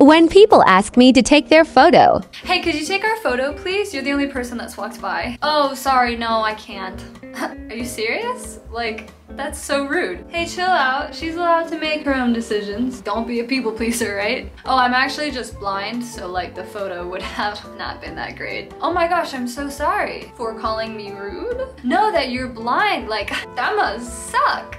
When people ask me to take their photo, Hey, could you take our photo, please? You're the only person that's walked by. Oh, sorry, no, I can't. Are you serious? Like, that's so rude. Hey, chill out. She's allowed to make her own decisions. Don't be a people pleaser, right? Oh, I'm actually just blind, so like the photo would have not been that great. Oh my gosh, I'm so sorry for calling me rude. Know that you're blind, like, that must suck.